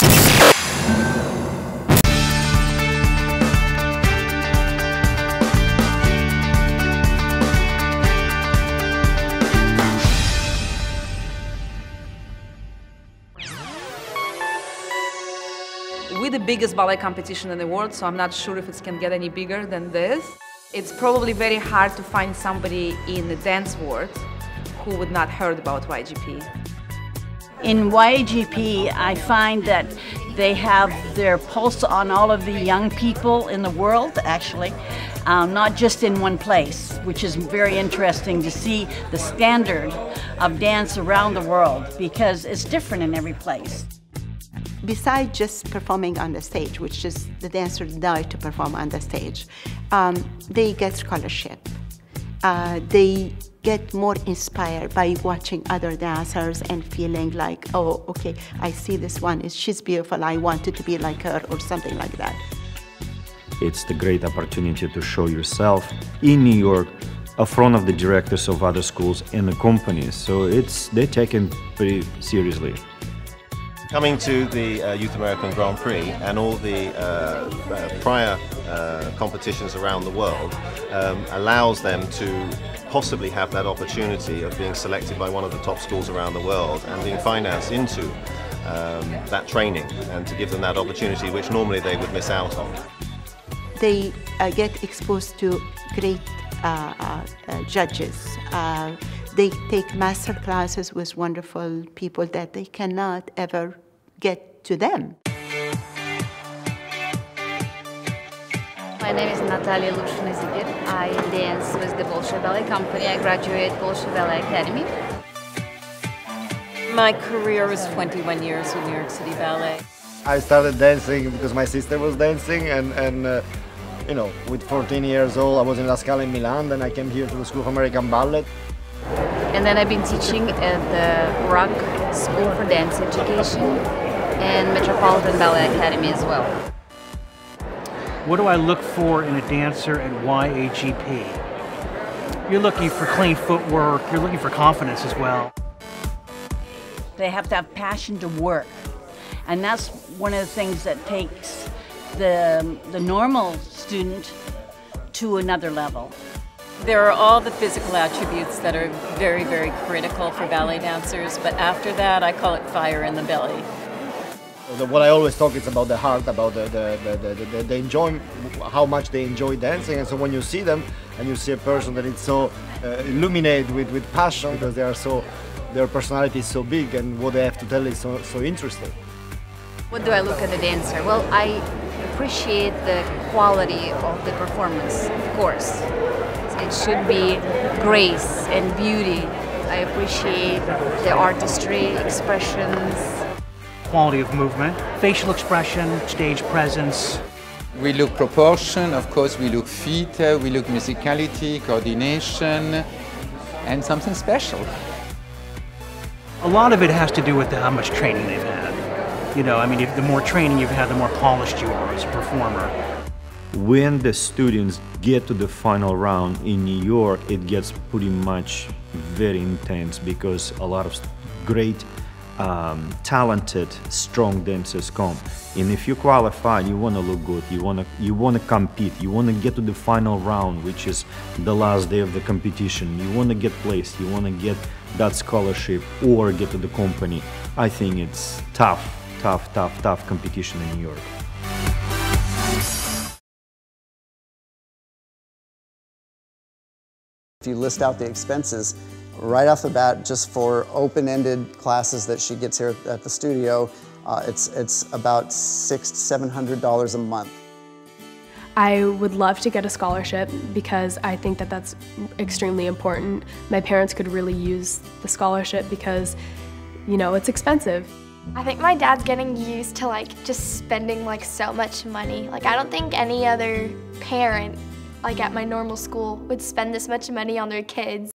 We're the biggest ballet competition in the world, so I'm not sure if it can get any bigger than this. It's probably very hard to find somebody in the dance world who would not heard about YAGP. In YAGP, I find that they have their pulse on all of the young people in the world, actually, um, not just in one place, which is very interesting to see the standard of dance around the world because it's different in every place. Besides just performing on the stage, which is the dancers die to perform on the stage, um, they get scholarship. Uh, they get more inspired by watching other dancers and feeling like, oh, okay, I see this one, she's beautiful, I wanted to be like her, or something like that. It's the great opportunity to show yourself in New York in front of the directors of other schools and the companies. So it's they're taken pretty seriously. Coming to the uh, Youth American Grand Prix and all the uh, uh, prior uh, competitions around the world um, allows them to possibly have that opportunity of being selected by one of the top schools around the world and being financed into um, that training and to give them that opportunity which normally they would miss out on. They uh, get exposed to great uh, judges they take master classes with wonderful people that they cannot ever get to them. My name is Natalia Lushina I dance with the Bolshoi Ballet Company. I graduated Bolshoi Ballet Academy. My career was 21 years with New York City Ballet. I started dancing because my sister was dancing and, and uh, you know, with 14 years old, I was in La Scala in Milan, then I came here to the School of American Ballet. And then I've been teaching at the Rock School for Dance Education and Metropolitan Ballet Academy as well. What do I look for in a dancer at YAGP? You're looking for clean footwork, you're looking for confidence as well. They have to have passion to work. And that's one of the things that takes the, the normal student to another level. There are all the physical attributes that are very, very critical for ballet dancers, but after that, I call it fire in the belly. What I always talk is about the heart, about the, the, the, the, the how much they enjoy dancing. And so when you see them and you see a person that is so uh, illuminated with, with passion because they are so, their personality is so big and what they have to tell is so, so interesting. What do I look at the dancer? Well, I appreciate the quality of the performance, of course. It should be grace and beauty. I appreciate the artistry, expressions. Quality of movement, facial expression, stage presence. We look proportion, of course we look feet, uh, we look musicality, coordination, and something special. A lot of it has to do with how much training they've had. You know, I mean, the more training you've had, the more polished you are as a performer. When the students get to the final round in New York, it gets pretty much very intense because a lot of great, um, talented, strong dancers come. And if you qualify, you want to look good. You want to you want to compete. You want to get to the final round, which is the last day of the competition. You want to get placed. You want to get that scholarship or get to the company. I think it's tough, tough, tough, tough competition in New York. If you list out the expenses right off the bat, just for open-ended classes that she gets here at the studio, uh, it's, it's about six, seven hundred dollars a month. I would love to get a scholarship because I think that that's extremely important. My parents could really use the scholarship because, you know, it's expensive. I think my dad's getting used to like just spending like so much money. Like I don't think any other parent like at my normal school would spend this much money on their kids.